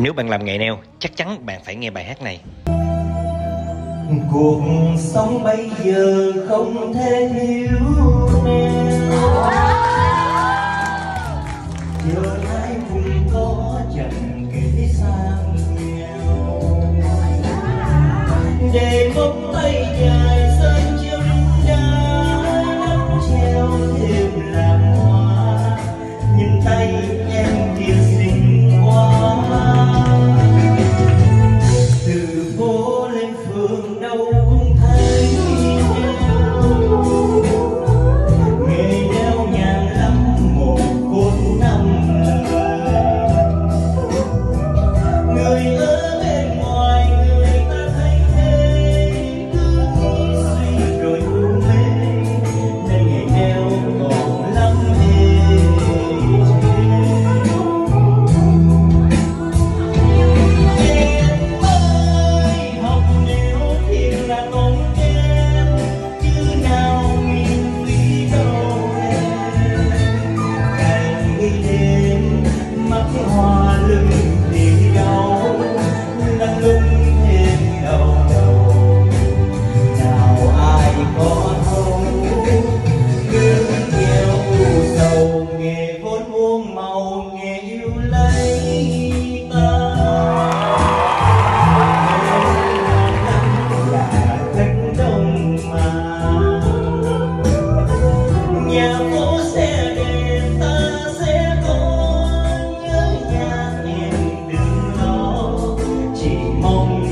Nếu bạn làm nghề nail, chắc chắn bạn phải nghe bài hát này. Cuộc sống bây giờ không thể thiếu nail.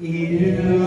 You